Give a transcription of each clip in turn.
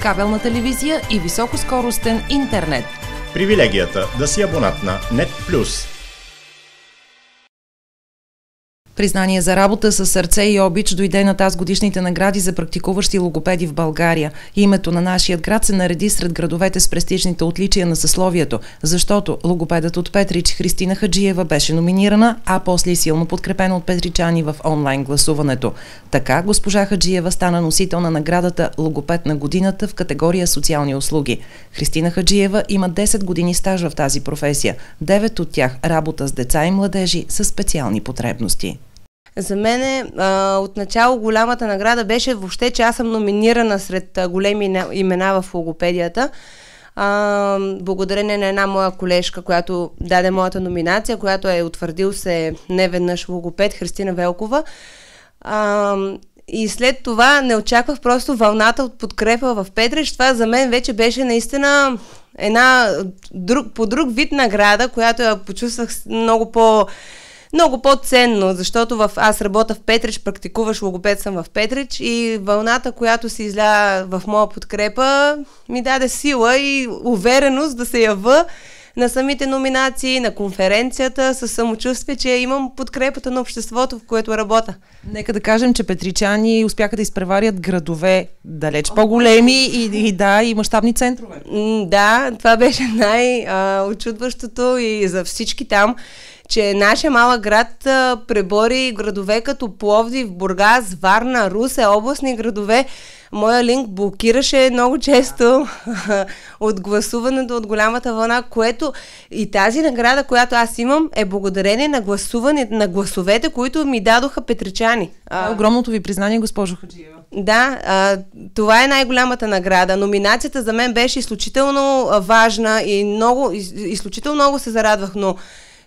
кабелна телевизия и високоскоростен интернет. Привилегията да си абонат на NET+. Признание за работа с сърце и обич дойде на тази годишните награди за практикуващи логопеди в България. Името на нашия град се нареди сред градовете с престижните отличия на съсловието, защото логопедът от Петрич Христина Хаджиева беше номинирана, а после и силно подкрепена от петричани в онлайн гласуването. Така госпожа Хаджиева стана носител на наградата Логопед на годината в категория социални услуги. Христина Хаджиева има 10 години стаж в тази професия, 9 от тях работа с деца и младежи с специални потребности. За мен отначало голямата награда беше въобще, че аз съм номинирана сред големи имена в логопедията. А, благодарение на една моя колежка, която даде моята номинация, която е утвърдил се не веднъж логопед, Христина Велкова. А, и след това не очаквах просто вълната от подкрепа в Петрич. Това за мен вече беше наистина една друг, по друг вид награда, която я почувствах много по- много по-ценно, защото в, аз работя в Петрич, практикуваш логопед съм в Петрич и вълната, която се изля в моя подкрепа, ми даде сила и увереност да се ява на самите номинации, на конференцията, със самочувствие, че имам подкрепата на обществото, в което работя. Нека да кажем, че петричани успяха да изпреварят градове далеч по-големи и, и да, и мащабни центрове. Да, това беше най-очудващото и за всички там че нашия малък град а, пребори градове като Пловдив, Бургас, Варна, Русе, областни градове. Моя линк блокираше много често от гласуването от голямата вълна, което и тази награда, която аз имам, е благодарение на гласуване, на гласовете, които ми дадоха петричани. А, огромното ви признание, госпожо Хаджиева. Да, а, това е най-голямата награда. Номинацията за мен беше изключително важна и много, из, изключително много се зарадвах, но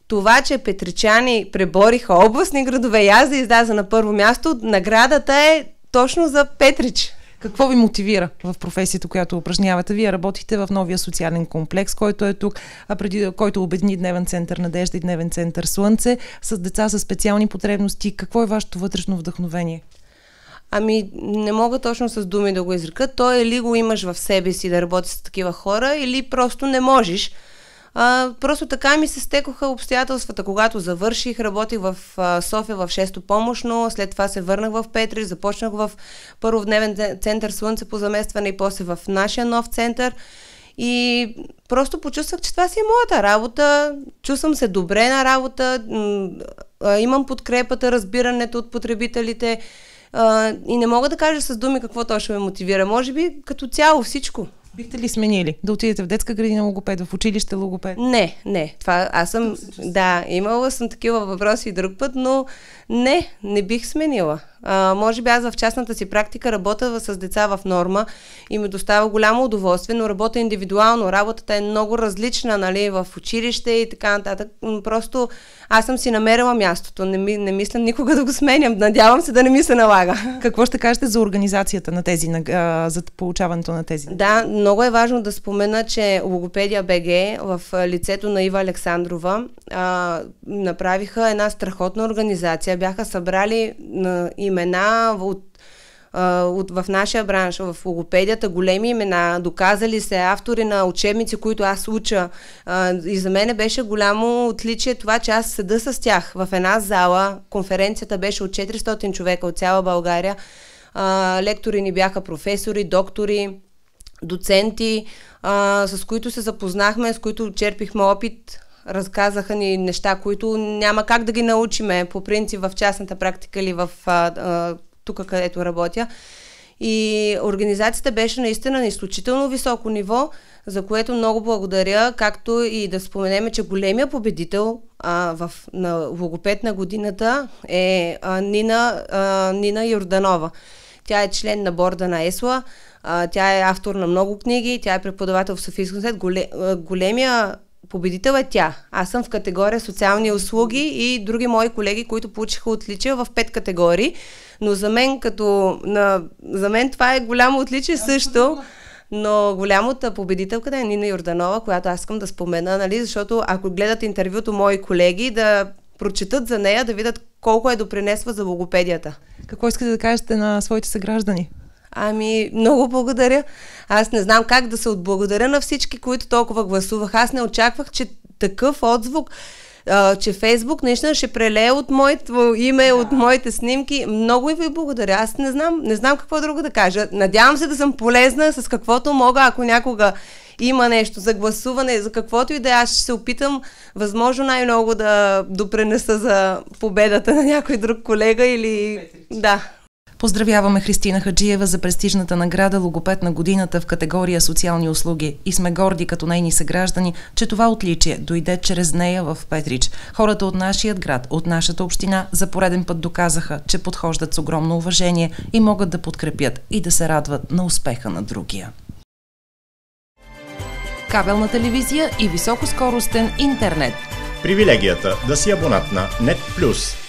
това, че петричани пребориха областни градове и аз да изляза на първо място, наградата е точно за Петрич. Какво ви мотивира в професията, която упражнявате? Вие работите в новия социален комплекс, който е тук, а преди, който обедини Дневен център Надежда и Дневен център Слънце с деца с специални потребности. Какво е вашето вътрешно вдъхновение? Ами, не мога точно с думи да го изрека. То е или го имаш в себе си да работиш с такива хора, или просто не можеш. А, просто така ми се стекоха обстоятелствата. Когато завърших, работих в а, София в 6-то помощно, след това се върнах в Петрич, започнах в първо в дневен център Слънце по заместване и после в нашия нов център. И просто почувствах, че това си е моята работа, чувствам се добре на работа, имам подкрепата, разбирането от потребителите и не мога да кажа с думи какво точно ме мотивира. Може би като цяло всичко. Бихте ли сменили? Да отидете в детска градина логопед, в училище логопед? Не, не. Това аз съм. Да, имала съм такива въпроси и друг път, но не, не бих сменила. А, може би аз в частната си практика работя с деца в норма и ми достава голямо удоволствие, но работя индивидуално. Работата е много различна, нали, в училище и така нататък. Просто аз съм си намерила мястото. Не, ми, не мисля никога да го сменям. Надявам се да не ми се налага. Какво ще кажете за организацията на тези, за получаването на тези? Да, много е важно да спомена, че Логопедия БГ в лицето на Ива Александрова а, направиха една страхотна организация. Бяха събрали на имена от от, в нашия бранш, в логопедията, големи имена, доказали се автори на учебници, които аз уча. И за мен беше голямо отличие това, че аз седа с тях в една зала. Конференцията беше от 400 човека от цяла България. Лектори ни бяха професори, доктори, доценти, с които се запознахме, с които черпихме опит, разказаха ни неща, които няма как да ги научиме по принцип в частната практика или в а, а, тук, където работя. И организацията беше наистина на изключително високо ниво, за което много благодаря, както и да споменеме, че големия победител а, в, на логопед на годината е а, Нина, а, Нина Йорданова. Тя е член на борда на ЕСЛА, а, тя е автор на много книги, тя е преподавател в Софийския университет. Голе, големия победител е тя. Аз съм в категория социални услуги и други мои колеги, които получиха отличия в пет категории. Но за мен, като, на, за мен това е голямо отличие също. Но голямата победителка е Нина Йорданова, която аз искам да спомена, нали, защото ако гледат интервюто мои колеги, да прочетат за нея, да видят колко е допринесва за логопедията. Какво искате да кажете на своите съграждани? Ами, много благодаря. Аз не знам как да се отблагодаря на всички, които толкова гласувах. Аз не очаквах, че такъв отзвук а, че Фейсбук наистина ще прелее от моето име, да. от моите снимки. Много ви благодаря. Аз не знам, не знам какво друго да кажа. Надявам се да съм полезна с каквото мога, ако някога има нещо за гласуване, за каквото и да е, аз ще се опитам възможно най-много да допренеса за победата на някой друг колега или... Да. Поздравяваме Христина Хаджиева за престижната награда Логопед на годината в категория социални услуги и сме горди като нейни съграждани, че това отличие дойде чрез нея в Петрич. Хората от нашият град, от нашата община за пореден път доказаха, че подхождат с огромно уважение и могат да подкрепят и да се радват на успеха на другия. Кабелна телевизия и високоскоростен интернет. Привилегията да си абонат на NET+.